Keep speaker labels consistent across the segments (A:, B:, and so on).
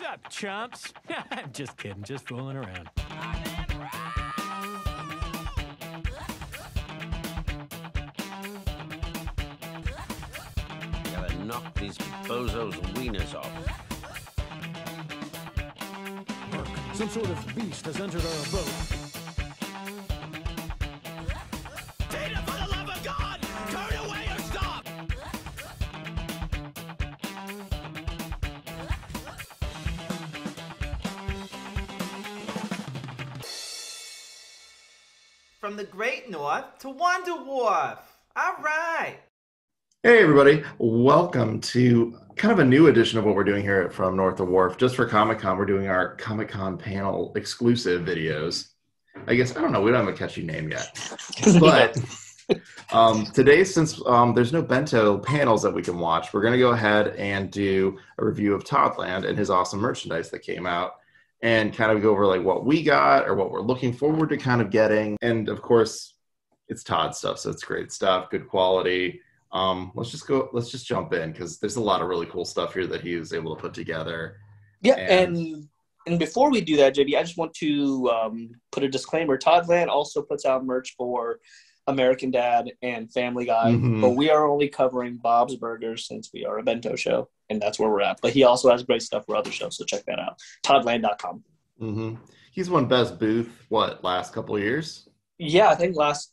A: What's up, chumps? I'm just kidding, just fooling around.
B: Gotta knock these bozos' wieners off.
A: Some sort of beast has entered our boat.
B: The
C: Great North to Wonder Wharf. All right.
D: Hey, everybody. Welcome to kind of a new edition of what we're doing here at From North to Wharf. Just for Comic Con, we're doing our Comic Con panel exclusive videos. I guess, I don't know, we don't have a catchy name yet. But um, today, since um, there's no bento panels that we can watch, we're going to go ahead and do a review of Toddland and his awesome merchandise that came out and kind of go over like what we got or what we're looking forward to kind of getting. And of course, it's Todd stuff, so it's great stuff, good quality. Um, let's just go. Let's just jump in because there's a lot of really cool stuff here that he was able to put together.
E: Yeah,
D: And-
E: and and before we do that, JB, I just want to um, put a disclaimer. Todd Land also puts out merch for American Dad and Family Guy,
D: Mhm.
E: but we are only covering Bob's Burgers since we are a bento show, and that's where we're at. But he also has great stuff for other shows, so check that out. Toddland.com.
D: hmm He's won best booth what last couple of years.
E: Yeah, I think last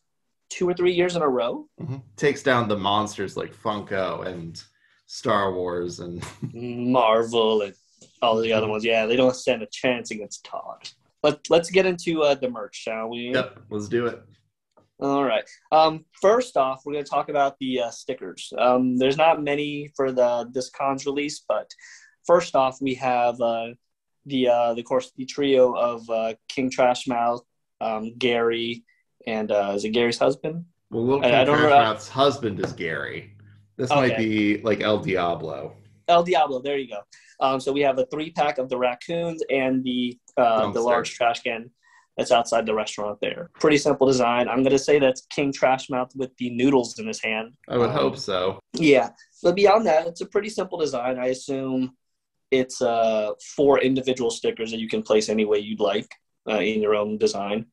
E: two or three years in a row.
D: hmm Takes down the monsters like Funko and Star Wars and
E: Marvel and all the other ones. Yeah, they don't stand a chance against Todd. Let, let's get into uh, the merch, shall we?
D: yep. Let's do it.
E: All right. Um, first off, we're going to talk about the uh, stickers. Um, there's not many for the this con's release, but first off, we have uh, the uh, the course the trio of uh, King Trashmouth, um, Gary, and uh, is it Gary's husband?
D: Well, Little
E: I-
D: King
E: I don't know-
D: Trashmouth's husband is Gary. This might be like El Diablo.
E: El Diablo. There you go. Um, so we have a three pack of the raccoons and the uh, the large trash can that's outside the restaurant. There. Pretty simple design. I'm going to say that's King Trashmouth with the noodles in his hand.
D: I would
E: Um,
D: hope so.
E: Yeah, but beyond that, it's a pretty simple design. I assume it's uh, four individual stickers that you can place any way you'd like uh, in your own design.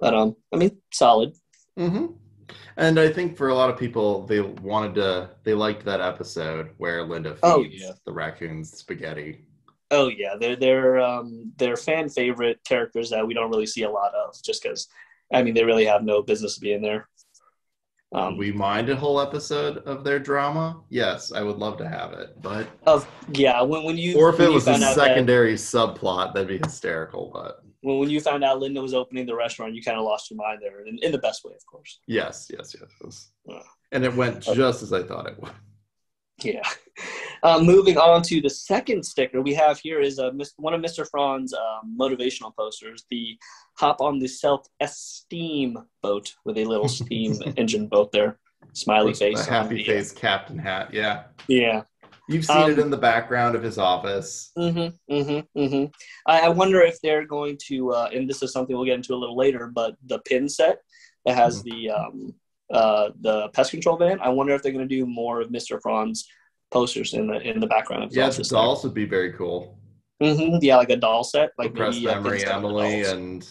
E: But um, I mean, solid.
D: Mm-hmm. And I think for a lot of people, they wanted to, they liked that episode where Linda feeds
E: Oh, yeah.
D: the raccoons spaghetti.
E: Oh yeah, they're they're um, they're fan favorite characters that we don't really see a lot of, just because I mean they really have no business being there. Um,
D: we mind a whole episode of their drama? Yes, I would love to have it. But
E: of yeah, when when you
D: or if it was a
E: out that-
D: secondary subplot, that'd be hysterical. But
E: when when you found out Linda was opening the restaurant, you kind of lost your mind there, in, in the best way, of course.
D: yes, yes, yes. yes.
E: Yeah.
D: And it went just as I thought it would.
E: Yeah. Uh, moving on to the second sticker we have here is a, one of Mr. Frond's um, motivational posters, the hop on the self esteem boat with a little steam engine boat there. Smiley face.
D: The happy
E: the-
D: face captain hat. Yeah.
E: Yeah.
D: You've seen
E: Um,
D: it in the background of his office.
E: Mm-hmm. Mm-hmm. Mm-hmm. I, I wonder if they're going to, uh, and this is something we'll get into a little later, but the pin set that has
D: Mm-hmm.
E: the um, uh, the pest control van. I wonder if they're going to do more of Mr. Frond's posters in the in the background
D: Yeah, the
E: office there.
D: dolls would be very cool.
E: hmm Yeah, like a doll set, like
D: Repressed
E: maybe uh,
D: memory Emily and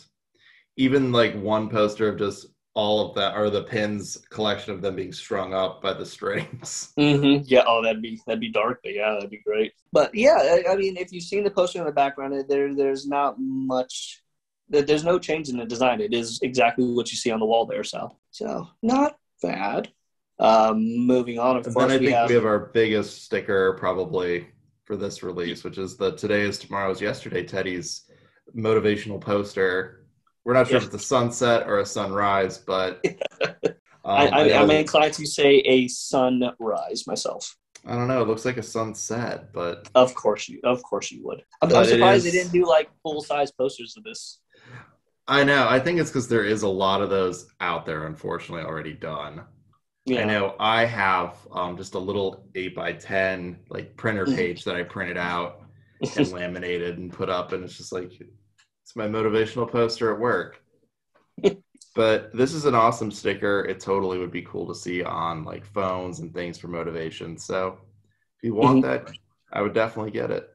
D: even like one poster of just all of that or the pins collection of them being strung up by the strings.
E: Mm-hmm. Yeah. Oh, that'd be that'd be dark, but yeah, that'd be great. But yeah, I, I mean, if you've seen the poster in the background, there there's not much. there- There's no change in the design. It is exactly what you see on the wall there, Sal. So not bad. Um, moving on, of
D: And
E: course,
D: then I
E: we
D: think
E: have,
D: we have our biggest sticker probably for this release, which is the today is tomorrow's yesterday Teddy's motivational poster. We're not sure if it's a sunset or a sunrise, but um,
E: I, I'm inclined to say a sunrise myself.
D: I don't know. It looks like a sunset, but
E: Of course you, of course you would. I'm, I'm surprised
D: is-
E: they didn't do like full size posters of this.
D: I know. I think it's because there is a lot of those out there, unfortunately, already done.
E: Yeah.
D: I know I have um, just a little eight by ten like printer
E: Mhm.
D: page that I printed out and laminated and put up, and it's just like it's my motivational poster at work. but this is an awesome sticker. It totally would be cool to see on like phones and things for motivation. So if you want
E: Mhm.
D: that, I would definitely get it.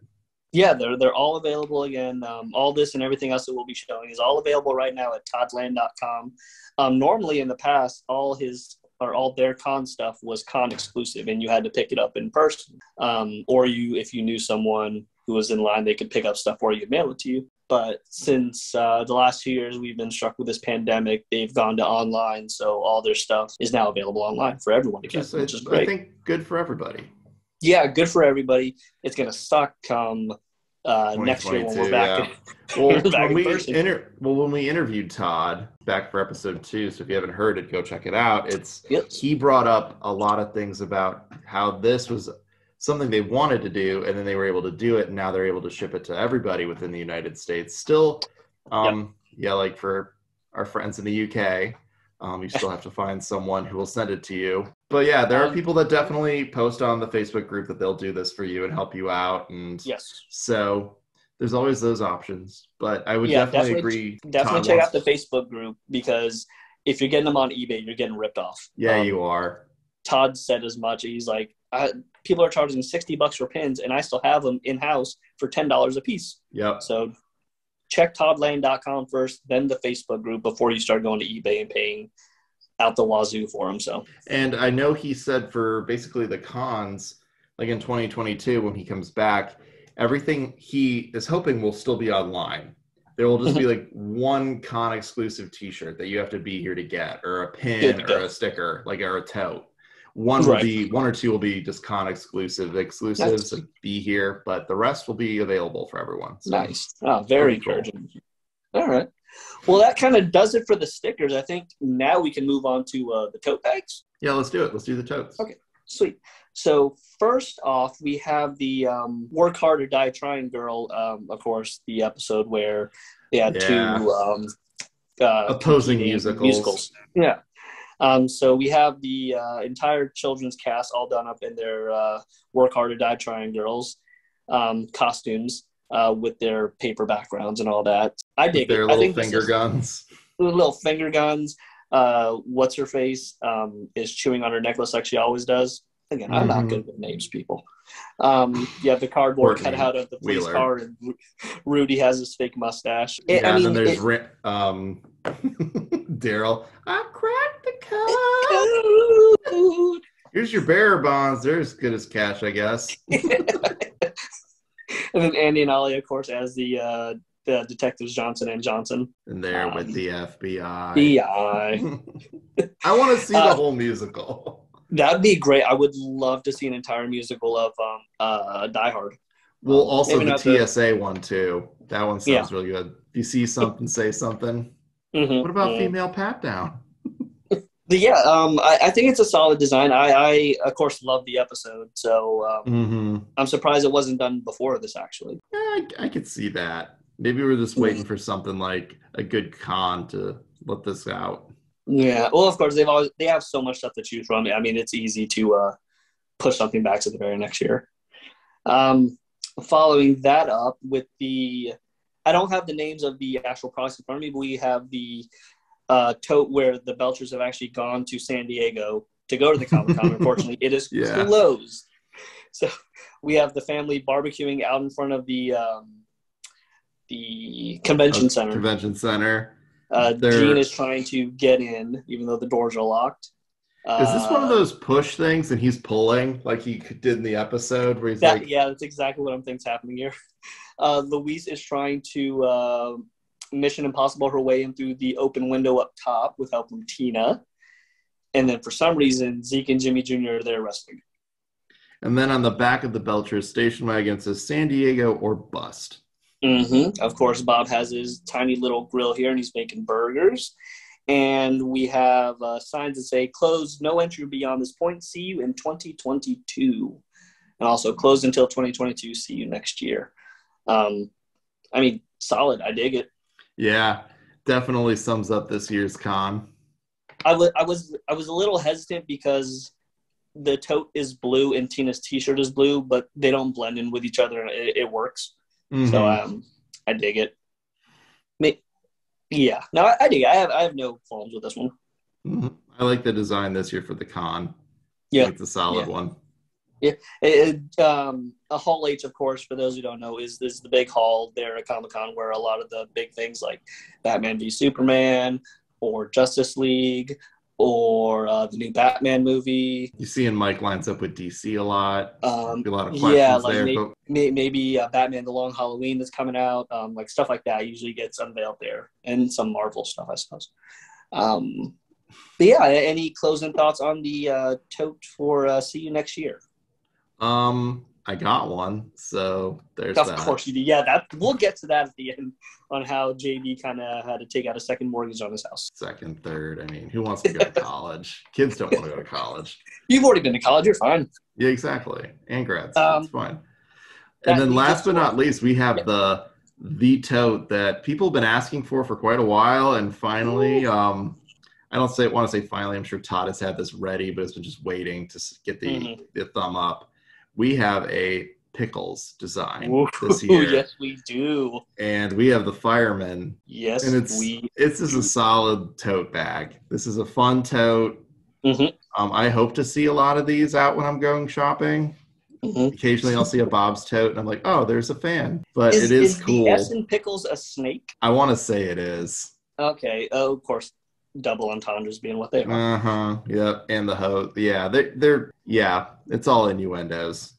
E: Yeah, they're they're all available again. Um, all this and everything else that we'll be showing is all available right now at toddland.com. Um, normally, in the past, all his or all their con stuff was con exclusive, and you had to pick it up in person. Um, or you, if you knew someone who was in line, they could pick up stuff for you mail it to you. But since uh, the last two years we've been struck with this pandemic, they've gone to online, so all their stuff is now available online for everyone to get, which is great.
D: I think good for everybody.
E: Yeah, good for everybody. It's gonna suck come uh, next year when we're back.
D: yeah. Well,
E: Back
D: when
E: in
D: we inter- well, when we interviewed Todd back for episode two, so if you haven't heard it, go check it out. It's
E: Yep.
D: he brought up a lot of things about how this was something they wanted to do, and then they were able to do it, and now they're able to ship it to everybody within the United States. Still, um, yeah, like for our friends in the UK, um, you still have to find someone who will send it to you. But yeah, there are
E: Um,
D: people that definitely post on the Facebook group that they'll do this for you and help you out, and
E: Yes,
D: so there's always those options. But I would
E: Yeah,
D: definitely,
E: definitely-
D: agree.
E: definitely check
D: wants-
E: out the Facebook group because if you're getting them on eBay, you're getting ripped off.
D: Yeah,
E: Um,
D: you are.
E: Todd said as much. He's like, I, people are charging sixty bucks for pins, and I still have them in house for ten dollars a piece.
D: Yep.
E: So check toddland.com first, then the Facebook group before you start going to eBay and paying out the wazoo for them. So
D: And I know he said for basically the cons, like in 2022 when he comes back, everything he is hoping will still be online. There will just be like one con exclusive T-shirt that you have to be here to get, or a pin, or a sticker, like or a tote. One will
E: Right.
D: be one or two will be just con exclusive, exclusives. Be here, but the rest will be available for everyone. So,
E: Nice. Oh, very
D: Pretty cool.
E: encouraging. All right. Well, that kind of does it for the stickers. I think now we can move on to uh, the tote bags.
D: Yeah, let's do it. Let's do the totes.
E: Okay. Sweet. So first off, we have the um, "Work Hard or Die Trying" girl. Um, of course, the episode where they had
D: Yeah.
E: two um, uh,
D: Opposing
E: competing
D: musicals.
E: Yeah. Um, so we have the uh, entire children's cast all done up in their uh, "Work Hard or Die Trying" girls um, costumes uh, with their paper backgrounds and all that. I dig
D: Their
E: it. I
D: little
E: think this
D: finger
E: is-
D: guns.
E: little finger guns. Uh, what's her face um, is chewing on her necklace like she always does. Again, I'm not
D: Mhm.
E: good with names, people. Um, you have the cardboard
D: Courtney
E: cut out of the police
D: Wheeler.
E: car, and Rudy has his fake mustache.
D: Yeah,
E: It- I
D: and then there's
E: it-
D: um, Daryl. I cracked the code. Here's your bearer bonds. They're as good as cash, I guess.
E: and then Andy and Ollie, of course, as the uh, the detectives Johnson and Johnson.
D: And there
E: Um,
D: with the FBI.
E: BI.
D: I want to see the
E: Uh,
D: whole musical.
E: That'd be great. I would love to see an entire musical of um, uh, Die Hard.
D: Well,
E: um,
D: also the
E: not the-
D: TSA one too. That one sounds
E: Yeah.
D: really good. If you see something, say something.
E: Mhm,
D: What about
E: mhm.
D: female pat down?
E: Yeah, um, I, I think it's a solid design. I, I of course, love the episode, so um,
D: Mm-hmm.
E: I'm surprised it wasn't done before this. Actually,
D: I, I could see that. Maybe we're just waiting for something like a good con to let this out.
E: yeah. Well, of course, they've always they have so much stuff to choose from. I mean, it's easy to uh, push something back to the very next year. Um, following that up with the, I don't have the names of the actual products in front of me, but we have the uh, tote where the Belchers have actually gone to San Diego to go to the Comic Con. Unfortunately, it is
D: Yeah.
E: closed. So we have the family barbecuing out in front of the um, the convention center.
D: Convention center.
E: Uh, Gene is trying to get in, even though the doors are locked.
D: Is this one of
E: Uh,
D: those push things and he's pulling like he did in the episode where he's
E: That,
D: like,
E: yeah, that's exactly what I'm think's happening here. Uh, Louise is trying to uh, Mission Impossible her way in through the open window up top with help from Tina. And then for some reason, Zeke and Jimmy Jr. are there wrestling.
D: and then on the back of the Belcher's station wagon says San Diego or bust.
E: Mm-hmm. Of course, Bob has his tiny little grill here and he's making burgers. And we have uh, signs that say closed, no entry beyond this point. See you in 2022. And also closed until 2022. See you next year. Um, I mean, solid. I dig it.
D: Yeah, definitely sums up this year's con.
E: I was I was a little hesitant because the tote is blue and Tina's T-shirt is blue, but they don't blend in with each other. and It, it works, so
D: Mhm.
E: um, I dig it. Ma- Yeah, no, I, I dig. It. I have I have no qualms with this one.
D: Mhm. I like the design this year for the con.
E: Yeah.
D: it's a solid
E: Yeah.
D: one.
E: It, it, um, a Hall H, of course, for those who don't know, is is the big hall there at Comic Con where a lot of the big things like Batman v Superman or Justice League or uh, the new Batman movie.
D: You see, and Mike lines up with DC a lot.
E: Um,
D: a lot of questions
E: yeah, like
D: there.
E: may-
D: but
E: may, maybe uh, Batman: The Long Halloween that's coming out, um, like stuff like that usually gets unveiled there, and some Marvel stuff, I suppose. Um, but yeah, any closing thoughts on the uh, tote for uh, see you next year?
D: um, I got one, so there's
E: of
D: that.
E: course you do. Yeah, that we'll get to that at the end on how JB kind of had to take out a second mortgage on his house.
D: Second, third. I mean, who wants to go to college? Kids don't want to go to college.
E: You've already been to college. You're fine.
D: Yeah, exactly. And grads.
E: Um,
D: It's fine. And then last but not least, we have
E: Yeah.
D: the the tote that people have been asking for for quite a while, and finally, um, I don't say want to say finally. I'm sure Todd has had this ready, but it's been just waiting to get the
E: Mhm.
D: the thumb up. We have a pickles design
E: Ooh,
D: this year,
E: yes, we do.
D: and we have the fireman
E: Yes,
D: and it's
E: we.
D: this is a solid tote bag. This is a fun tote.
E: Mhm.
D: Um, I hope to see a lot of these out when I'm going shopping.
E: Mhm.
D: Occasionally, I'll see a Bob's tote, and I'm like, "Oh, there's a fan." But
E: Is,
D: it is,
E: is
D: cool.
E: the S in pickles a snake?
D: I want to say it is.
E: Okay. Oh, of course, double entendres being what they are.
D: Uh huh. Yep. And the hoe. Yeah. They, they're. Yeah. It's all innuendos.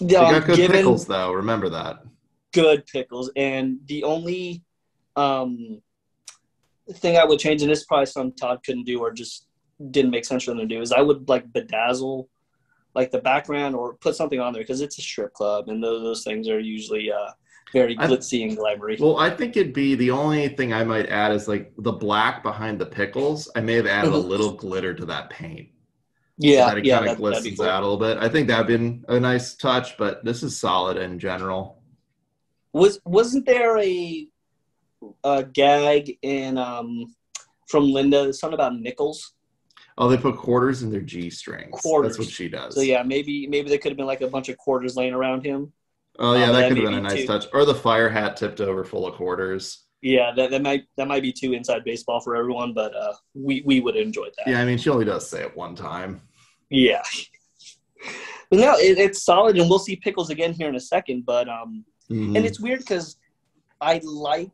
E: Um,
D: got good
E: given
D: pickles, though. Remember that.
E: good pickles, and the only um, thing I would change, and this is probably something Todd couldn't do or just didn't make sense for them to do, is I would like bedazzle like the background or put something on there because it's a strip club, and those, those things are usually uh, very glitzy and glamoury.
D: Well, I think it'd be the only thing I might add is like the black behind the pickles. I may have added a
E: Mhm.
D: little glitter to that paint.
E: Yeah,
D: that it
E: yeah,
D: kind of
E: that, that'd be
D: glistens
E: cool.
D: out a little bit. I think that'd been a nice touch, but this is solid in general.
E: Was wasn't there a, a gag in um, from Linda something about nickels?
D: Oh, they put quarters in their G strings.
E: Quarters.
D: That's what she does.
E: So yeah, maybe maybe there could have been like a bunch of quarters laying around him.
D: Oh yeah,
E: Um,
D: that
E: that
D: could have been a nice
E: too.
D: touch. Or the fire hat tipped over full of quarters.
E: Yeah, that, that might that might be too inside baseball for everyone, but uh, we we would enjoyed that.
D: Yeah, I mean she only does say it one time.
E: Yeah. But no, it, it's solid, and we'll see pickles again here in a second. But um,
D: Mhm.
E: and it's weird because I like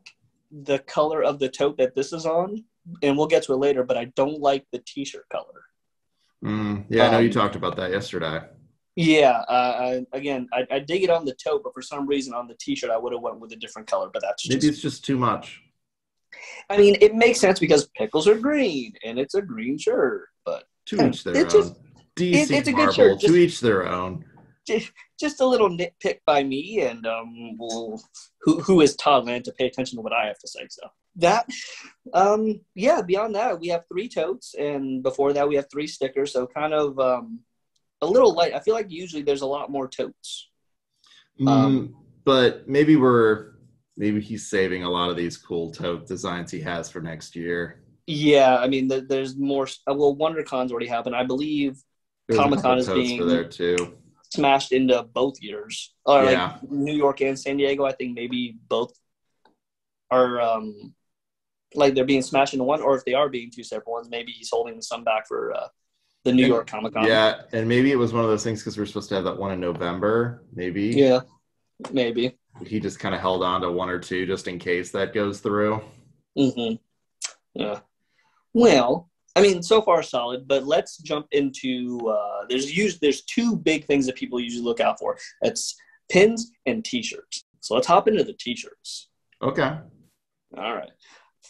E: the color of the tote that this is on, and we'll get to it later. But I don't like the T-shirt color.
D: Mm, yeah, I know you
E: um,
D: talked about that yesterday.
E: Yeah, uh, I, again, I, I dig it on the tote, but for some reason on the T-shirt, I would have went with a different color. But that's just
D: Maybe
E: just,
D: it's just too much.
E: I mean, it makes sense because pickles are green, and it's a green shirt. But
D: To each their
E: It's
D: own.
E: just-
D: DC
E: it- it's a good shirt, just-
D: to each their own.
E: just a little nitpick by me, and um, well, who who is Todd Land to pay attention to what I have to say? So that, um, yeah. Beyond that, we have three totes, and before that, we have three stickers. So kind of um, a little light. I feel like usually there's a lot more totes.
D: Mm,
E: Um,
D: but maybe we're maybe he's saving a lot of these cool tote designs he has for next year.
E: Yeah, I mean, th- there's more. Uh, well, WonderCon's already happened. I believe Comic-Con is being-
D: there too.
E: smashed into both years, or
D: Yeah.
E: like New York and San Diego. I think maybe both are um, like they're being smashed into one, or if they are being two separate ones, maybe he's holding some back for uh, the New
D: And-
E: York Comic Con.
D: Yeah, and maybe it was one of those things because we are supposed to have that one in November. Maybe
E: yeah, maybe.
D: he just kind of held on to one or two just in case that goes through.
E: hmm Yeah. Well, I mean, so far solid, but let's jump into. Uh, there's usually there's two big things that people usually look out for. That's pins and T-shirts. So let's hop into the T-shirts.
D: Okay.
E: All right.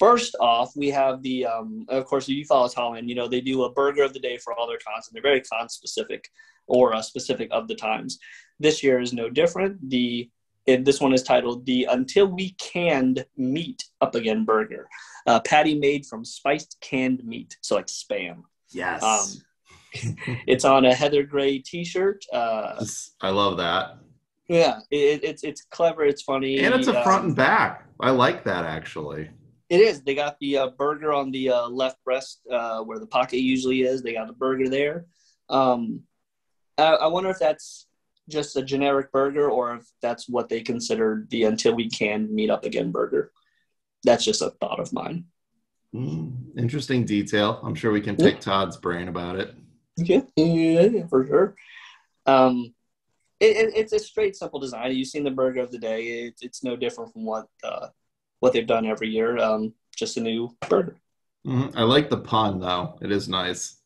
E: First off, we have the, um, of course, if you follow Holland, you know, they do a burger of the day for all their cons, and they're very con specific or uh, specific of the times. This year is no different. The and this one is titled the Until We Canned Meat Up Again Burger. Uh, patty made from spiced canned meat, so like spam.
D: Yes.
E: Um, It's on a heather gray T-shirt. Uh,
D: I love that.
E: yeah, it, it's it's clever. It's funny.
D: And it's a
E: um,
D: front and back. I like that actually.
E: It is. They got the uh, burger on the uh, left breast uh, where the pocket usually is. They got a burger there. Um, I, I wonder if that's just a generic burger or if that's what they consider the until we can meet up again burger. That's just a thought of mine.
D: Mm, interesting detail. I'm sure we can pick Todd's brain about it.
E: Yeah, yeah, for sure. Um, it, it, it's a straight, simple design. You've seen the burger of the day. It, it's no different from what uh, what they've done every year. Um, just a new burger.
D: Mhm. I like the pun though. It is nice.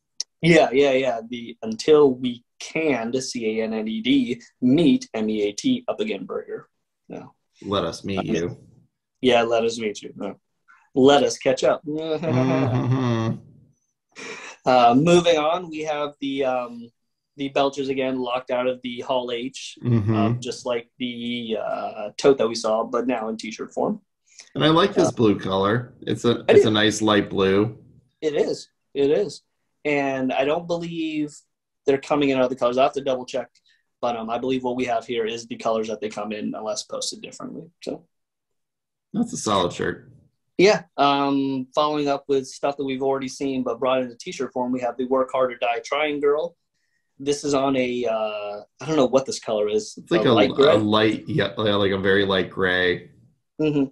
E: Yeah, yeah, yeah. The until we canned C A N N E D meet M E A T up again burger. No.
D: Let us meet you.
E: Yeah, let us meet you. No. Let us catch up.
D: Mhm.
E: uh, moving on, we have the um, the Belchers again locked out of the Hall H,
D: Mhm.
E: um, just like the uh, tote that we saw, but now in T-shirt form.
D: And I like this blue color. It's a it's a nice light blue.
E: It is. It is. And I don't believe they're coming in other colors. I have to double check. But um, I believe what we have here is the colors that they come in, unless posted differently. So
D: That's a solid shirt.
E: yeah. Um, following up with stuff that we've already seen, but brought in a T-shirt form, we have the Work Harder Die Trying Girl. This is on a uh, I don't know what this color is.
D: It's like a,
E: light
D: a light, yeah, like a very light gray.
E: Mm-hmm.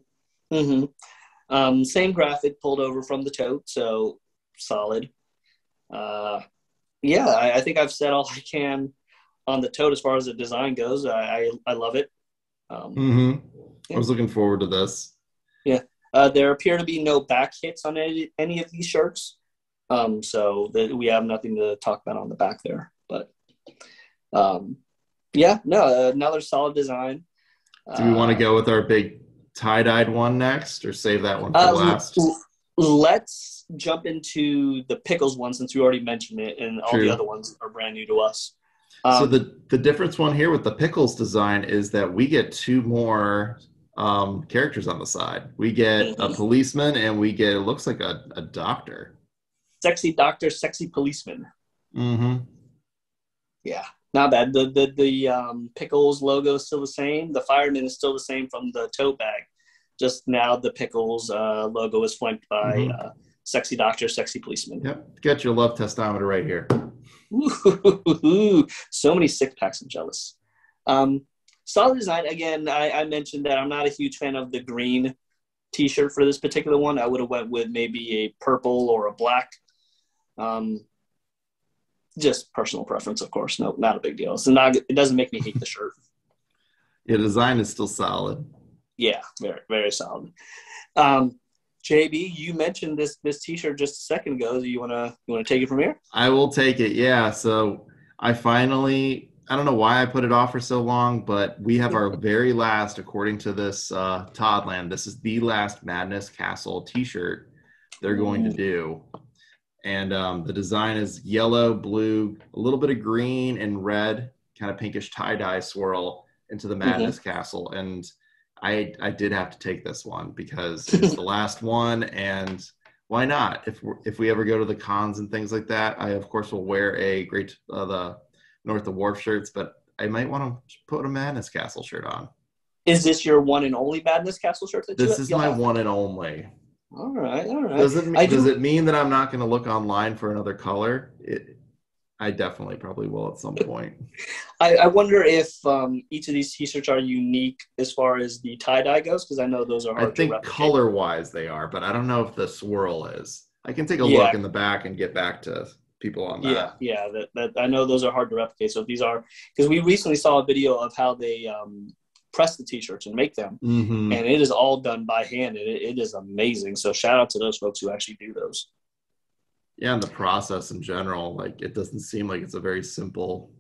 E: Mm-hmm. Um, same graphic pulled over from the tote, so solid. Uh, yeah, I, I think I've said all I can on the tote as far as the design goes. I I, I love it. Um,
D: hmm
E: Yeah.
D: I was looking forward to this.
E: uh, there appear to be no back hits on any, any of these shirts, um, so that we have nothing to talk about on the back there. But um, yeah, no, another solid design.
D: Do we want to
E: Uh,
D: go with our big tie-dyed one next, or save that one for
E: Uh,
D: last?
E: Let's jump into the pickles one since we already mentioned it, and all
D: True.
E: the other ones are brand new to us. Um,
D: so the the difference one here with the pickles design is that we get two more um, characters on the side. We get a
E: Mhm.
D: policeman and we get it looks like a, a doctor.
E: sexy doctor, sexy policeman.
D: Mm-hmm.
E: Yeah, not bad. The the the um, pickles logo is still the same. The fireman is still the same from the tote bag. Just now, the pickles uh, logo is flanked by
D: Mhm.
E: uh, sexy doctor, sexy policeman.
D: Yep. Get your love testometer right here.
E: Ooh, so many six packs. I'm jealous. Um, solid design. Again, I, I mentioned that I'm not a huge fan of the green T-shirt for this particular one. I would have went with maybe a purple or a black. Um, just personal preference, of course. No, not a big deal. It's not. It doesn't make me hate the shirt.
D: Yeah, design is still solid.
E: Yeah, very very solid. Um, JB, you mentioned this this T-shirt just a second ago. Do you wanna you wanna take it from here?
D: I will take it. Yeah. So I finally, I don't know why I put it off for so long, but we have our very last, according to this uh, Toddland, this is the last Madness Castle T-shirt they're going to do, and um, the design is yellow, blue, a little bit of green and red, kind of pinkish tie dye swirl into the Madness Castle, and I I did have to take this one because it's the last one and why not? If we're, if we ever go to the cons and things like that, I of course will wear a great uh, the North to Wharf shirts, but I might want to put a Madness Castle shirt on.
E: Is this your one and only Madness Castle shirt that you
D: This is my one and only.
E: All right, all right.
D: Does it does
E: do-
D: it mean that I'm not going to look online for another color? It, I definitely probably will at some point.
E: I, I wonder if um, each of these T-shirts are unique as far as the tie dye goes, because I know those are
D: I think color wise they are, but I don't know if the swirl is. I can take a
E: Yeah.
D: look in the back and get back to people on that.
E: Yeah, yeah. That, that I know those are hard to replicate. So if these are because we recently saw a video of how they um, press the T-shirts and make them,
D: hmm
E: and it is all done by hand, and it, it is amazing. So shout out to those folks who actually do those.
D: Yeah, and the process in general, like it doesn't seem like it's a very simple.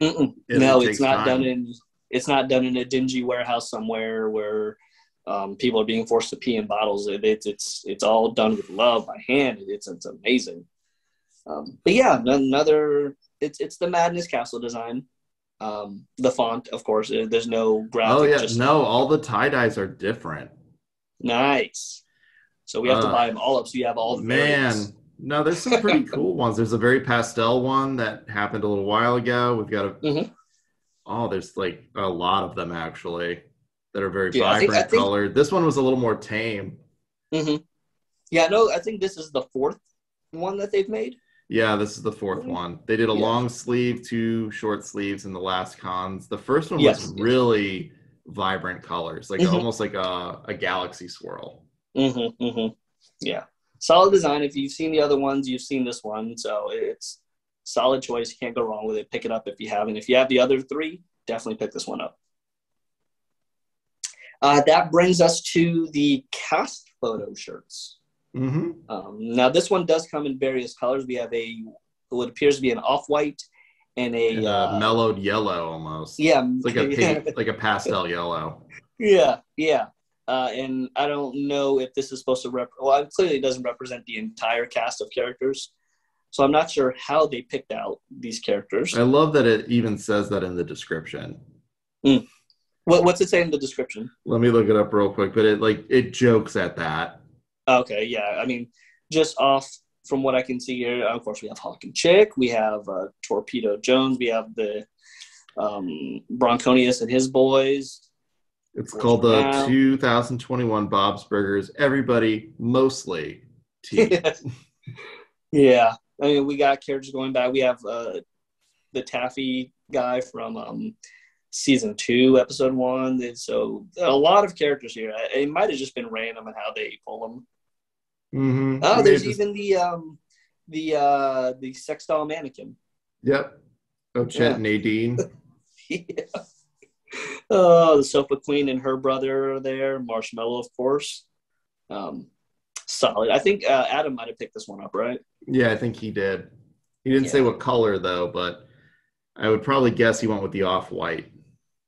D: It
E: no, it's not
D: time.
E: done in it's not done in a dingy warehouse somewhere where um, people are being forced to pee in bottles. It, it's it's it's all done with love by hand. It's it's amazing. Um, but yeah, another it's it's the Madness Castle design. Um, the font, of course, uh, there's no graphic.
D: Oh yeah,
E: just
D: no, all the tie dyes are different.
E: nice. So we have to
D: Uh,
E: buy them all up. So you have all the
D: Man,
E: variants.
D: no, there's some pretty cool ones. There's a very pastel one that happened a little while ago. We've got a
E: Mhm.
D: oh, there's like a lot of them actually that are very
E: Yeah, I think-
D: vibrant
E: I think-
D: colored. This one was a little more tame.
E: hmm Yeah, no, I think this is the fourth one that they've made.
D: Yeah, this is the fourth one. They did a
E: Yeah.
D: long sleeve, two short sleeves in the last cons. The first one
E: Yes.
D: was really vibrant colors, like
E: Mhm.
D: almost like a, a galaxy swirl.
E: Mm-hmm, mm-hmm. Yeah, solid design. If you've seen the other ones, you've seen this one. So it's solid choice. You can't go wrong with it. Pick it up if you haven't. If you have the other three, definitely pick this one up. Uh, that brings us to the cast photo shirts.
D: Mm-hmm.
E: Um, now, this one does come in various colors. We have a what appears to be an off-white and a
D: And, uh,
E: uh,
D: mellowed yellow almost.
E: yeah,
D: It's like a pink, like a pastel yellow.
E: yeah, yeah. Uh, and I don't know if this is supposed to rep. Well, it clearly doesn't represent the entire cast of characters, so I'm not sure how they picked out these characters.
D: I love that it even says that in the description.
E: What, what's it say in the description?
D: Let me look it up real quick, but it like it jokes at that.
E: Okay, yeah. I mean, just off from what I can see here, of course, we have Hawk and Chick, we have uh, Torpedo Jones, we have the um, Bronconius and his boys.
D: It's called the
E: Wow.
D: 2021 Bob's Burgers. Everybody mostly tea.
E: yeah, I mean, we got characters going back. We have uh, the Taffy guy from um, season two, episode one. And so a lot of characters here. It might have just been random and how they pull them.
D: Mm-hmm.
E: Oh, there's even the um, the uh, the sex doll mannequin.
D: Yep. Oh, Chet
E: Yeah.
D: Nadine.
E: yeah. Oh, the Sofa Queen and her brother are there. Marshmallow, of course. Um, solid. I think uh, Adam might have picked this one up, right?
D: Yeah, I think he did. He didn't say what color though, but I would probably guess he went with the off-white.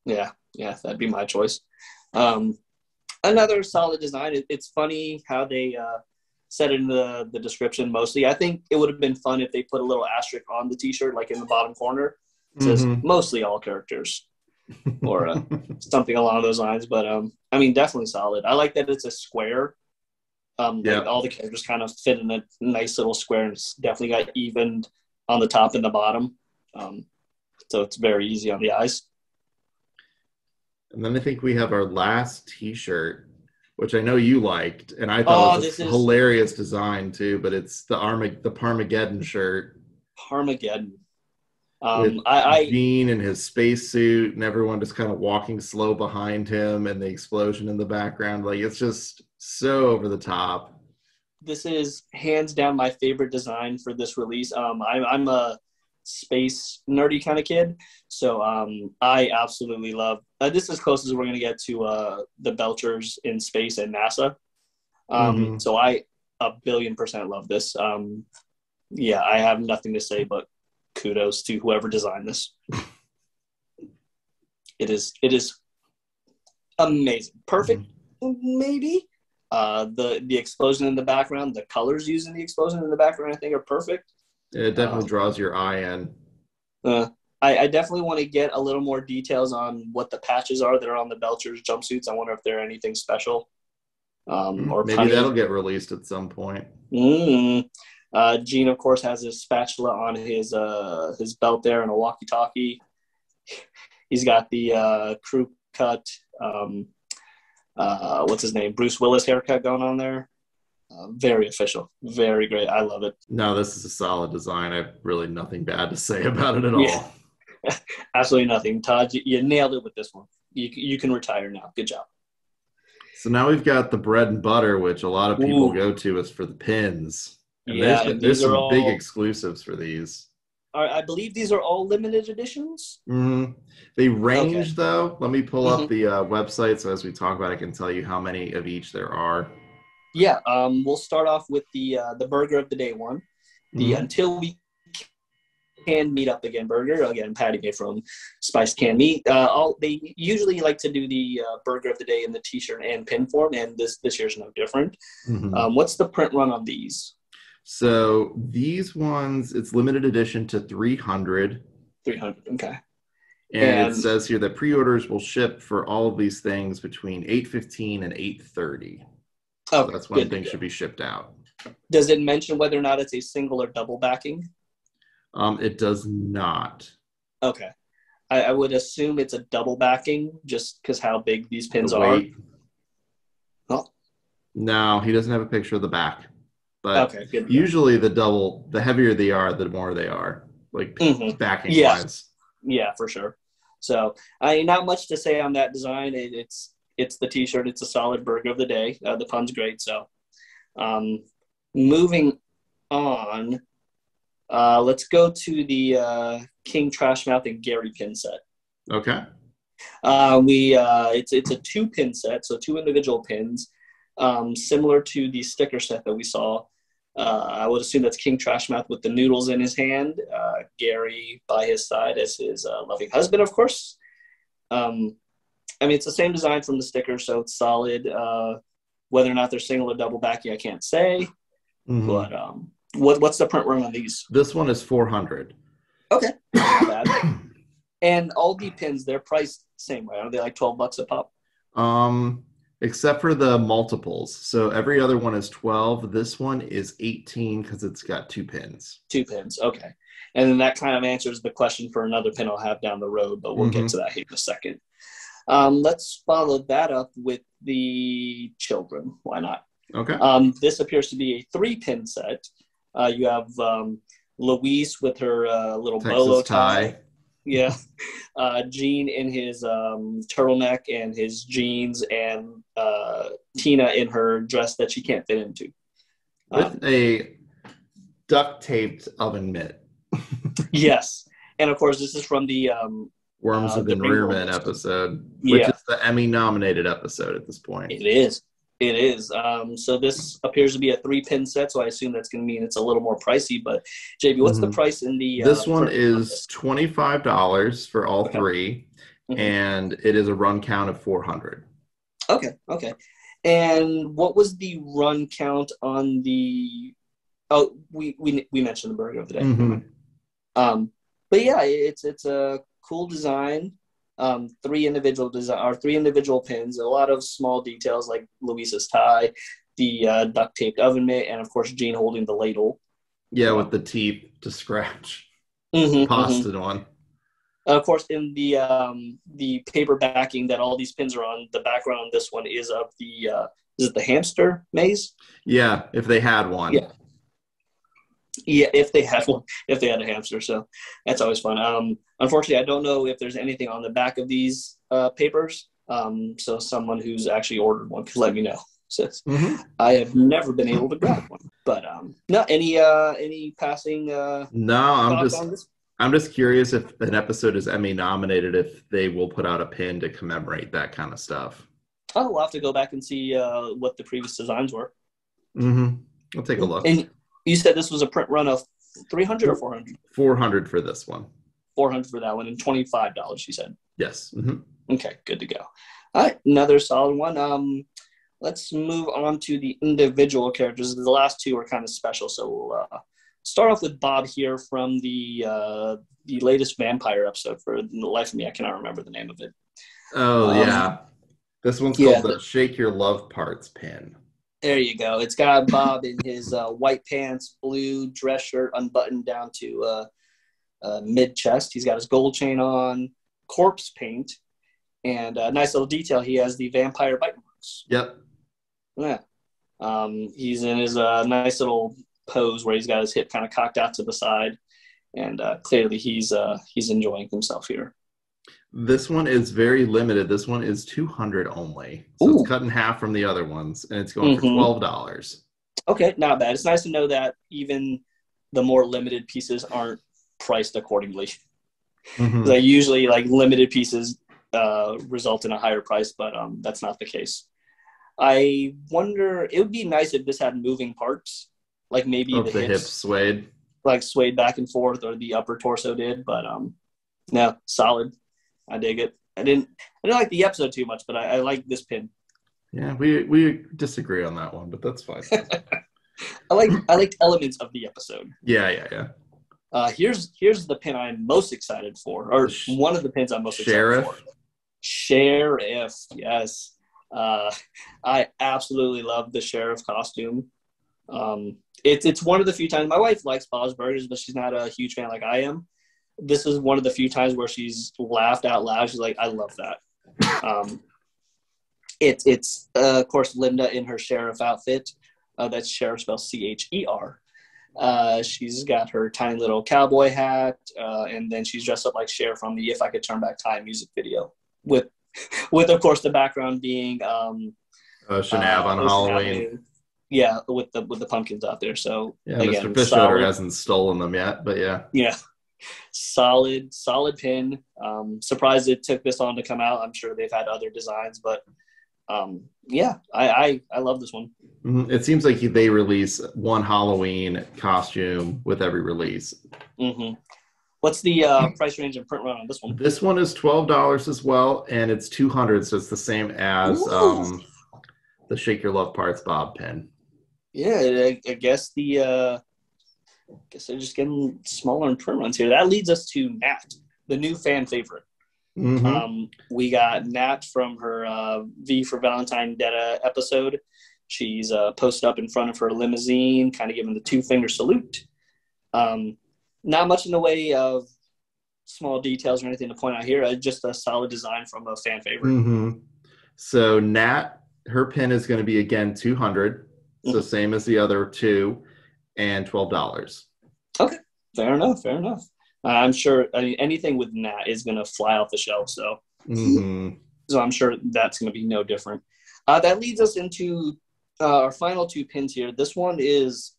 E: Yeah, yeah, that'd be my choice. Um, another solid design. It, it's funny how they uh, said in the, the description mostly. I think it would have been fun if they put a little asterisk on the t shirt, like in the bottom corner. It says
D: Mhm.
E: mostly all characters or uh, something along those lines. But um, I mean, definitely solid. I like that it's a square. Um, like
D: Yeah.
E: all the characters kind of fit in a nice little square, and it's definitely got evened on the top and the bottom. Um, so it's very easy on the eyes.
D: And then I think we have our last T-shirt, which I know you liked, and I thought
E: Oh,
D: was a
E: is-
D: hilarious design too. But it's the Armag- the Parmageddon shirt
E: Armageddon. Um,
D: with
E: I, I
D: Gene in his spacesuit, and everyone just kind of walking slow behind him, and the explosion in the background. Like it's just so over the top.
E: this is hands down my favorite design for this release. Um, I'm, I'm a space nerdy kind of kid, so um, I absolutely love. Uh, this is as close as we're gonna get to uh, the Belchers in space and NASA. Um,
D: Mhm.
E: So I a billion percent love this. Um, yeah, I have nothing to say but kudos to whoever designed this. it is it is amazing, perfect, maybe. Uh, the the explosion in the background, the colors used in the explosion in the background, I think are perfect.
D: It definitely
E: Um,
D: draws your eye in.
E: Uh, I, I definitely want to get a little more details on what the patches are that are on the Belchers jumpsuits. I wonder if they're anything special. Um, or
D: Hmm, Maybe
E: punny.
D: that'll get released at some point.
E: Mm. Uh, Gene, of course, has his spatula on his uh, his belt there and a walkie-talkie. He's got the uh, crew cut. Um, uh, what's his name? Bruce Willis haircut going on there. Uh, very official, very great. I love it.
D: No, this is a solid design. I have really nothing bad to say about it at
E: Yeah.
D: all.
E: Absolutely nothing. Todd, you, you nailed it with this one. You you can retire now. Good job.
D: So now we've got the bread and butter, which a lot of people
E: Ooh.
D: go to is for the pins. And
E: Yeah,
D: there's, there's some big exclusives for these.
E: I, I believe these are all limited editions.
D: hmm They range
E: Okay.
D: though. Let me pull up
E: Mhm.
D: the uh, website so as we talk about, it, I can tell you how many of each there are.
E: Yeah, um, we'll start off with the uh, the burger of the day one. The
D: Mhm.
E: until we can meet up again burger again. Patty made from spiced canned meat. Uh, all they usually like to do the uh, burger of the day in the T-shirt and pin form, and this this year's no different.
D: Mhm.
E: Um, what's the print run on these?
D: So these ones, it's limited edition to 300.
E: Three hundred. Okay.
D: And, it says here that pre-orders will ship for all of these things between 8:15 and 8:30. So
E: Okay.
D: that's when things should be shipped out.
E: Does it mention whether or not it's a single or double backing?
D: Um, it does not.
E: Okay. I, I would assume it's a double backing just because how big these pins
D: The
E: are. Oh.
D: No, he doesn't have a picture of the back. But
E: Okay, good.
D: usually the double, the heavier they are, the more they are, like
E: Mhm.
D: backing
E: Yeah.
D: wise.
E: Yeah, for sure. So, I not much to say on that design. It, it's it's the T-shirt. It's a solid burger of the day. Uh, the pun's great. So, um, moving on, Uh, let's go to the uh, King Trashmouth and Gary pin set.
D: Okay.
E: Uh, we uh, it's it's a two pin set, so two individual pins, um, similar to the sticker set that we saw. Uh, I would assume that's King Trashmouth with the noodles in his hand, uh, Gary by his side as his uh, loving husband, of course. Um, I mean, it's the same design from the sticker, so it's solid. Uh, whether or not they're single or double backing, I can't say.
D: Mhm.
E: But um, what what's the print run on these?
D: This one is 400.
E: Okay. And all the pins, they're priced same way. Are they like twelve bucks a pop?
D: Um, except for the multiples. So every other one is 12. This one is 18 because it's got two pins.
E: Two pins. Okay. And then that kind of answers the question for another pin I'll have down the road, but we'll get
D: Mhm.
E: to that here in a second. Um, let's follow that up with the children. Why not?
D: Okay.
E: Um, this appears to be a three pin set. Uh, you have um, Louise with her uh, little bolo tie.
D: tie.
E: Yeah. Uh, Gene in his um, turtleneck and his jeans, and uh, Tina in her dress that she can't fit into. Um,
D: With a duct taped oven mitt.
E: yes. And of course, this is from the. Um,
D: Worms
E: Uh,
D: of
E: the
D: the
E: Ringworm
D: Rearmen
E: episode.
D: episode, which
E: Yeah.
D: is the Emmy nominated episode at this point.
E: it is. It is. Um, so this appears to be a three pin set, so I assume that's going to mean it's a little more pricey. But JB, what's the
D: Mhm.
E: price in the?
D: This
E: uh,
D: one is $25 for all
E: Okay.
D: 3
E: Mhm.
D: and it is a run count of 400.
E: Okay, okay. And what was the run count on the? Oh, we we we mentioned the burger of the day.
D: Mhm.
E: Um, but yeah, it's it's a cool design. Um, three individual design or three individual pins. A lot of small details like Louise's tie, the uh, duct taped oven mitt, and of course Gene holding the ladle.
D: Yeah, with the teeth to scratch.
E: Mhm, mhm.
D: Pasta one.
E: Of course, in the um, the paper backing that all these pins are on, the background on this one is of the uh, is it the hamster maze?
D: Yeah, if they had one.
E: Yeah. Yeah, if they had one, if they had a hamster, so that's always fun. Um, unfortunately, I don't know if there's anything on the back of these uh, papers. Um, so someone who's actually ordered one could let me know. Since
D: Mhm.
E: I have never been able to grab one, but um, no, any uh, any passing uh,
D: No, I'm just? I'm just curious if an episode is Emmy nominated if they will put out a pin to commemorate that kind of stuff.
E: Oh, we'll have to go back and see uh, what the previous designs were.
D: Mm-hmm. I'll take a look.
E: And you said this was a print run of 300 or 400?
D: 400 for this one.
E: 400 for that one and $25, you said.
D: Yes. hmm
E: Okay, good to go. All right, another solid one. Um, let's move on to the individual characters. The last two are kind of special, so we'll uh, start off with Bob here from the uh, the latest vampire episode. For the life of me, I cannot remember the name of it.
D: Oh
E: Um,
D: yeah. This one's
E: yeah,
D: called the Shake Your Love Parts pin.
E: There you go. It's got Bob in his uh, white pants, blue dress shirt, unbuttoned down to uh, uh, mid chest. He's got his gold chain on, corpse paint, and a nice little detail. He has the vampire bite marks.
D: Yep.
E: Yeah. Um, he's in his uh, nice little pose where he's got his hip kind of cocked out to the side, and uh, clearly he's uh, he's enjoying himself here.
D: This one is very limited. This one is 200 only. So
E: Ooh.
D: it's cut in half from the other ones and it's going
E: Mhm.
D: for $12.
E: Okay, not bad. It's nice to know that even the more limited pieces aren't priced accordingly.
D: Mhm.
E: Like usually, like limited pieces uh, result in a higher price, but um, that's not the case. I wonder. It would be nice if this had moving parts, like maybe
D: Of
E: the,
D: the
E: hips,
D: hips swayed.
E: like swayed back and forth, or the upper torso did. But um, no, solid. I dig it. I didn't. I didn't like the episode too much, but I, I like this pin.
D: Yeah, we we disagree on that one, but that's fine.
E: I like. I liked elements of the episode.
D: yeah, yeah, yeah.
E: Uh, here's here's the pin I'm most excited for, or one of the pins I'm most
D: Sheriff.
E: excited for. Sheriff, yes. Uh, I absolutely love the sheriff costume. Um, it's it's one of the few times my wife likes Bob's Burgers, but she's not a huge fan like I am. This is one of the few times where she's laughed out loud. She's like, "I love that." Um, it's it's uh, of course Linda in her sheriff outfit. Uh, that's sheriff spelled C H E R. Uh, she's got her tiny little cowboy hat, uh, and then she's dressed up like Cher from the "If I Could Turn Back Time" music video, with, with of course the background being um,
D: Uh, Shanab
E: uh,
D: on
E: Ocean
D: Halloween.
E: Avenue. Yeah, with the with the pumpkins out there. So
D: Yeah,
E: again,
D: Mr. Fish hasn't stolen them yet, but yeah.
E: Yeah. Solid, solid pin. Um, surprised it took this long to come out. I'm sure they've had other designs, but um, yeah, I, I I love this one.
D: Mhm. It seems like they release one Halloween costume with every release.
E: hmm What's the uh, price range and print run on this one?
D: This one is twelve dollars as well, and it's two hundred, so it's the same as um, the Shake Your Love Parts Bob pin.
E: Yeah, I, I guess the uh, guess they're just getting smaller in print runs here. That leads us to Nat, the new fan favorite.
D: Mhm.
E: Um, we got Nat from her uh, V for Valentine-detta episode. She's uh, posted up in front of her limousine, kind of giving the two finger salute. Um, not much in the way of small details or anything to point out here. Uh, just a solid design from a fan favorite.
D: Mhm. So Nat, her pin is going to be again two hundred, so same as the other two, and twelve dollars.
E: Okay, fair enough. Fair enough. Uh, I'm sure I mean, anything with Nat is going to fly off the shelf. So,
D: Mm-hmm.
E: so I'm sure that's going to be no different. Uh, that leads us into uh, our final two pins here. This one is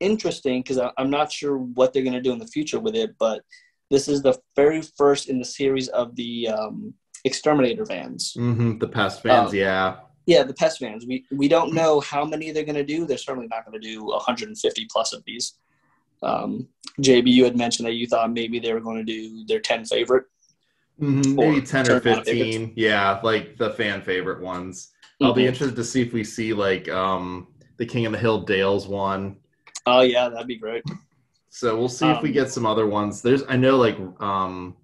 E: interesting because I'm not sure what they're going to do in the future with it, but this is the very first in the series of the um, exterminator vans.
D: Mm-hmm. The past fans,
E: Oh.
D: yeah.
E: Yeah, the pest vans. We we don't know how many they're going to do. They're certainly not going to do 150 plus of these. Um, JB, you had mentioned that you thought maybe they were going to do their 10 favorite.
D: Mhm, Maybe 10 or 15. Yeah, like the fan favorite ones. I'll be
E: Mhm.
D: interested to see if we see like um the King of the Hill Dales one.
E: Oh yeah, that'd be great.
D: So we'll see if we
E: Um,
D: get some other ones. There's I know like um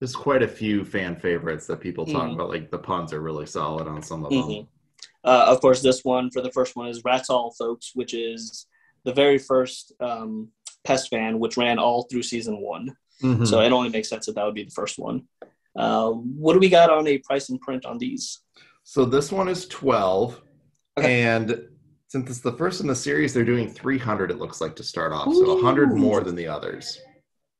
D: there's quite a few fan favorites that people talk
E: Mhm.
D: about. Like the puns are really solid on some of them.
E: Mhm. Uh, of course, this one for the first one is Rats All Folks, which is the very first um, pest van, which ran all through season one.
D: Mhm.
E: So it only makes sense that that would be the first one. Uh, what do we got on a price and print on these?
D: So this one is 12.
E: Okay.
D: And since it's the first in the series, they're doing 300, it looks like, to start off. So 100 more than the others.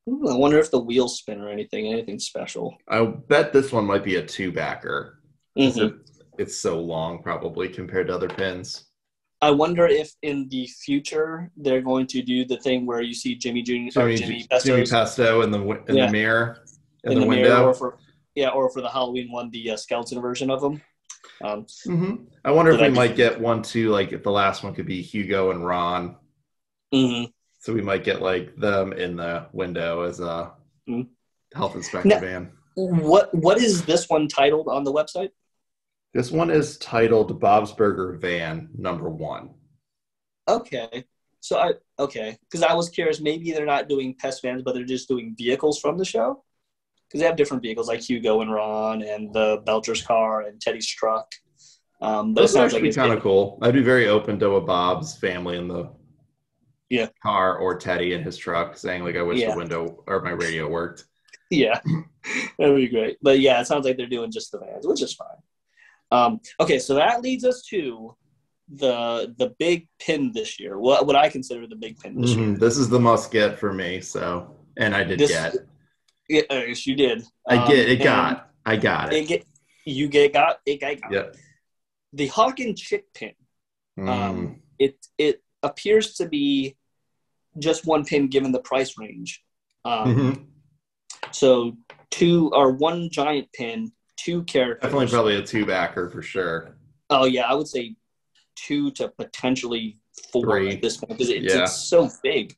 E: Ooh, I wonder if the wheels spin or anything, anything special.
D: I bet this one might be a two backer.
E: Mhm.
D: It, it's so long, probably, compared to other pins.
E: I wonder if in the future they're going to do the thing where you see Jimmy Jr. or
D: Jimmy,
E: Jimmy
D: Jimmy, Pesto in the in
E: Yeah.
D: the mirror, in,
E: in
D: the,
E: the, mirror,
D: window.
E: or for yeah, or for the Halloween one, the uh, skeleton version of them. Um,
D: hmm I wonder if we
E: I just-
D: might get one too. Like if the last one could be Hugo and Ron,
E: mhm.
D: So we might get like them in the window as a
E: Mhm.
D: health inspector
E: Now-
D: van.
E: What what is this one titled on the website?
D: This one is titled Bob's Burger Van Number One.
E: Okay, so I okay because I was curious. Maybe they're not doing pest vans, but they're just doing vehicles from the show because they have different vehicles like Hugo and Ron and the Belcher's car and Teddy's truck. Um, but
D: Those are
E: sounds like
D: actually
E: it's
D: kind of cool. I'd be very open to a Bob's family in the
E: Yeah.
D: car or Teddy in his truck saying like I wish
E: Yeah.
D: the window or my radio worked.
E: Yeah, that would be great. But yeah, it sounds like they're doing just the vans, which is fine. Um, okay, so that leads us to the the big pin this year. What what I consider the big pin this year.
D: Mhm. This is the must get for me. So and I did
E: This-
D: get.
E: Yeah, uh, yes, you did.
D: I
E: Um,
D: get it got. I got
E: It
D: it.
E: get you get got it got, got.
D: Yep.
E: the Hawk and Chick pin.
D: Mm.
E: Um, it it appears to be just one pin given the price range. Um,
D: Mhm.
E: So two or one giant pin, two characters.
D: Definitely probably a two backer for sure.
E: Oh yeah, I would say two to potentially four
D: Three.
E: at this point because it's,
D: Yeah.
E: it's so big.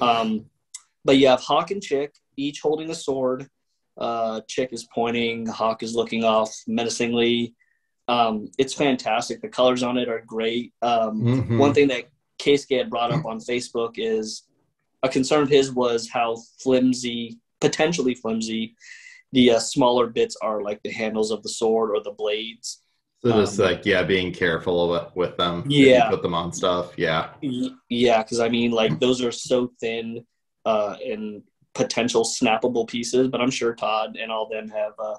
E: Um, but you have Hawk and Chick each holding a sword. Uh, Chick is pointing, Hawk is looking off menacingly. Um, it's fantastic. The colors on it are great. Um,
D: Mhm.
E: One thing that Keisuke had brought up on Facebook is a concern of his was how flimsy, potentially flimsy, the uh, smaller bits are, like the handles of the sword or the blades.
D: So just
E: um,
D: like yeah, being careful with, them.
E: Yeah.
D: put them on stuff. Yeah.
E: Yeah, because I mean, like those are so thin uh, and potential snappable pieces. But I'm sure Todd and all them have uh,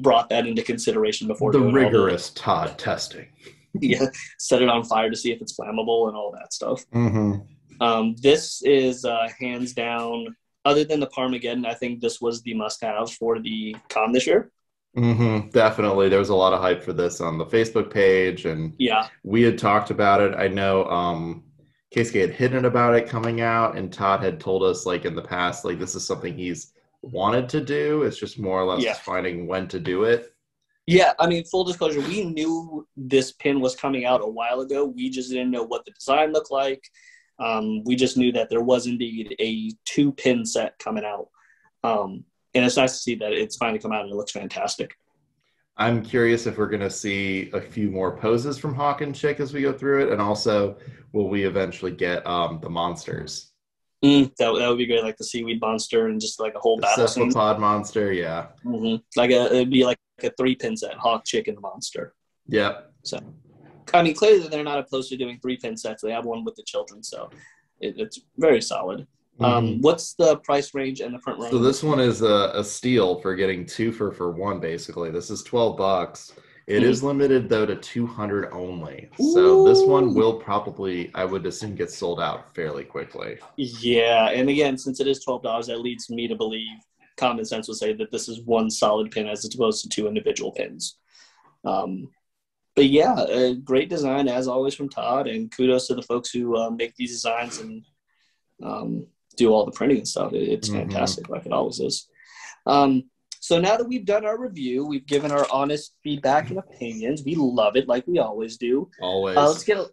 E: brought that into consideration before
D: The rigorous Todd testing.
E: yeah, set it on fire to see if it's flammable and all that stuff.
D: Mm-hmm.
E: Um, this is uh, hands down. Other than the Parmageddon, I think this was the must-have for the con this year.
D: hmm definitely. There was a lot of hype for this on the Facebook page, and
E: Yeah.
D: we had talked about it. I know um, Casey had hidden about it coming out, and Todd had told us, like in the past, like this is something he's wanted to do. It's just more or less
E: Yeah.
D: finding when to do it.
E: Yeah, I mean, full disclosure, we knew this pin was coming out a while ago. We just didn't know what the design looked like. Um, we just knew that there was indeed a two pin set coming out. Um, and it's nice to see that it's finally come out and it looks fantastic.
D: I'm curious if we're going to see a few more poses from Hawk and Chick as we go through it, and also will we eventually get um, the monsters,
E: Mm, that, that would be great, like the seaweed monster and just like a whole
D: the
E: battle
D: cephalopod monster. Yeah,
E: hmm Like a, it'd be like a three pin set: hawk, chicken, monster.
D: yep.
E: So I mean, clearly they're not opposed to doing three pin sets. They have one with the children, so it, it's very solid. Um,
D: Mhm.
E: what's the price range and the print run?
D: So this one is a, a steal for getting two for for one. Basically, this is twelve bucks. It
E: Mhm.
D: is limited though to two hundred only. So this one will probably, I would assume, get sold out fairly quickly.
E: Yeah, and again, since it is twelve dollars, that leads me to believe common sense would say that this is one solid pin as opposed to two individual pins. Um, but yeah, a great design as always from Todd, and kudos to the folks who uh, make these designs and um, do all the printing and stuff. It- It's
D: Mhm.
E: fantastic, like it always is. Um, so now that we've done our review, we've given our honest feedback and opinions. We love it, like we always do.
D: Always.
E: Uh, let's get a,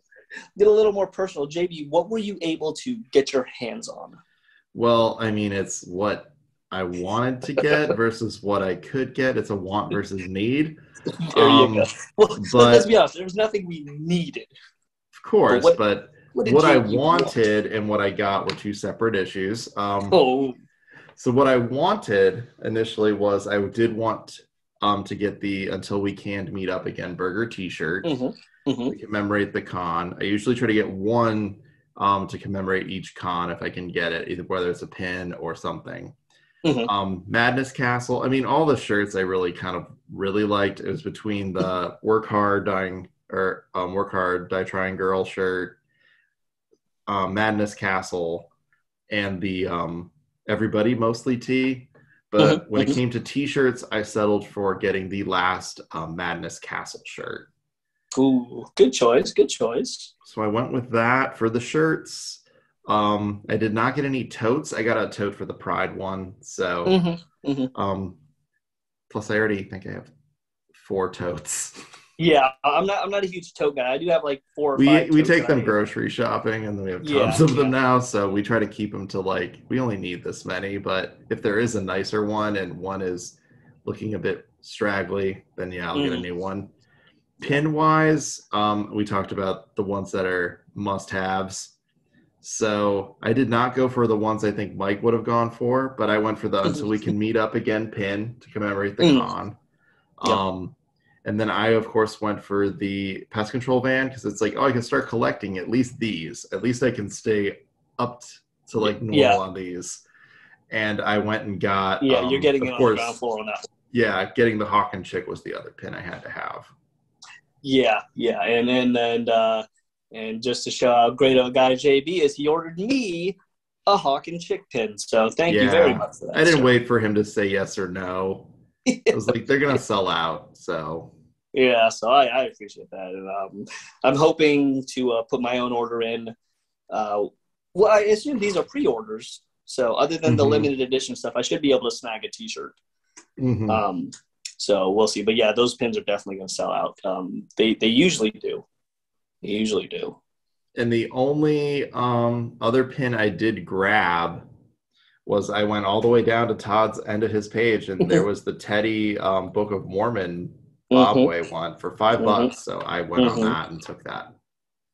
E: get a little more personal. JB, what were you able to get your hands on?
D: Well, I mean, it's what I wanted to get versus what I could get. It's a want versus need.
E: There
D: Um,
E: you go. Well,
D: but-
E: let's be honest. There was nothing we needed.
D: Of course,
E: what-
D: but
E: What,
D: what, I
E: you want?
D: wanted and what I got were two separate issues. Um,
E: Oh,
D: So what I wanted initially was I did want um, to get the Until We Can't Meet Up Again burger T-shirt
E: mhm, mhm.
D: to commemorate the con. I usually try to get one um, to commemorate each con if I can get it, either whether it's a pin or something.
E: Mhm.
D: Um, Madness Castle. I mean, all the shirts I really kind of really liked. It was between the Work Hard Dying or um, Work Hard Die Trying Girl shirt, um, Madness Castle, and the um, Everybody Mostly Tee. But
E: Mhm,
D: when it
E: mhm.
D: came to T-shirts, I settled for getting the last um, Madness Castle shirt.
E: Ooh, good choice. Good choice.
D: So I went with that for the shirts. Um, I did not get any totes. I got a tote for the Pride one. So,
E: Mhm.
D: um, plus I already think I have four totes.
E: Yeah, I'm not. I'm not a huge tote guy. I do have like four. Or
D: we
E: five
D: we take them grocery shopping, and then we have
E: Yeah,
D: tons of them
E: yeah.
D: now. So we try to keep them to like we only need this many. But if there is a nicer one and one is looking a bit straggly, then yeah, I'll get a
E: Mhm.
D: new one. Pin wise, um, we talked about the ones that are must haves. So I did not go for the ones I think Mike would have gone for, but I went for the until we can meet up again pin to commemorate the
E: Mm.
D: con.
E: Yep.
D: Um, and then I of course went for the pest control van because it's like, oh, I can start collecting at least these. At least I can stay up to like normal
E: Yeah.
D: on these. And I went and got
E: Yeah,
D: um,
E: you're getting
D: of
E: it on
D: course,
E: the ground floor on that.
D: Yeah, getting the Hawk and Chick was the other pin I had to have.
E: Yeah, yeah, and and and uh, and just to show how great a guy JB is, he ordered me a Hawk and Chick pin. So thank you very much for that.
D: I didn't
E: sir.
D: wait for him to say yes or no. I was like, they're gonna sell out. So
E: Yeah, so I, I appreciate that, and um, I'm hoping to uh, put my own order in. Uh, well, I assume these are pre-orders, so other than the
D: Mhm.
E: limited edition stuff, I should be able to snag a T-shirt.
D: mhm.
E: Um, so we'll see. But yeah, those pins are definitely going to sell out. Um, they they usually do. They usually do.
D: and the only um, other pin I did grab was I went all the way down to Todd's end of his page, and there was the Teddy um, Book of Mormon. Bobway one for 5
E: Mhm.
D: bucks. So I went
E: Mhm.
D: on that and took that.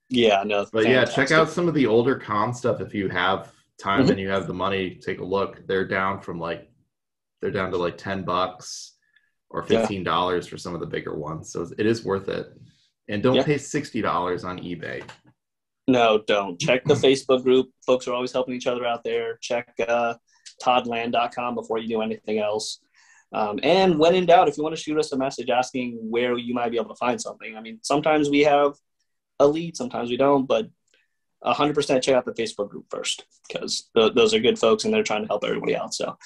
E: Yeah, no.
D: But yeah, check out some of the older con stuff if you have time
E: Mhm.
D: and you have the money. Take a look. They're down from like they're down to like ten bucks or fifteen dollars for some of the bigger ones. So it is worth it. And don't pay sixty dollars on eBay.
E: No, don't. Check the Facebook group. Folks are always helping each other out there. Check uh, toddland.com before you do anything else. Um, and when in doubt, if you want to shoot us a message asking where you might be able to find something, I mean, sometimes we have a lead, sometimes we don't, but 100% check out the Facebook group first because th- those are good folks and they're trying to help everybody out. So,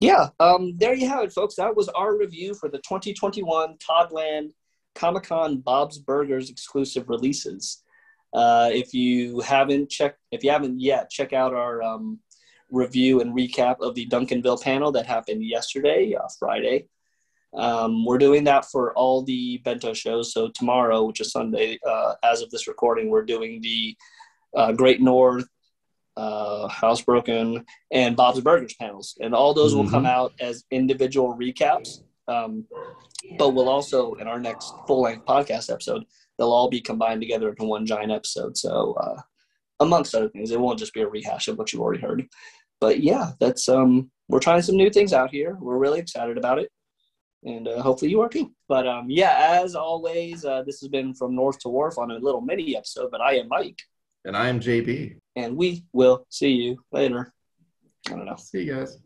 E: yeah, um, there you have it, folks. That was our review for the 2021 Toddland Comic Con Bob's Burgers exclusive releases. Uh, if you haven't checked, if you haven't yet, check out our um, review and recap of the Duncanville panel that happened yesterday, uh, Friday. Um, we're doing that for all the bento shows. So tomorrow, which is Sunday, uh, as of this recording, we're doing the uh, Great North, uh, Housebroken, and Bob's Burgers panels, and all those will come out as individual recaps. Um, but we'll also in our next full length podcast episode, they'll all be combined together into one giant episode. So, uh, amongst other things, it won't just be a rehash of what you've already heard. But yeah, that's um, we're trying some new things out here. We're really excited about it, and uh, hopefully you are too. But um, yeah, as always, uh, this has been from North to Wharf on a little mini episode. But I am Mike,
D: And I am JB.
E: and we will see you later. I don't know.
D: See you guys.